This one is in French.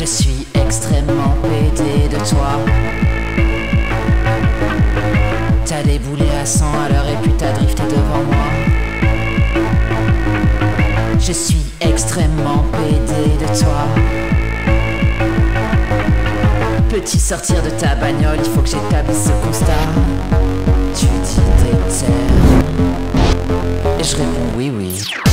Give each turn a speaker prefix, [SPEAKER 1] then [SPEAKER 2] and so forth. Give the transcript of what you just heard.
[SPEAKER 1] Je suis extrêmement pédé de toi. T'as déboulé à cent à l'heure et puis t'as drifté devant moi. Je suis extrêmement pédé de toi petit sortir de ta bagnole, il faut que j'établisse ce constat. Tu dis t'es terre. Et je réponds oui, oui.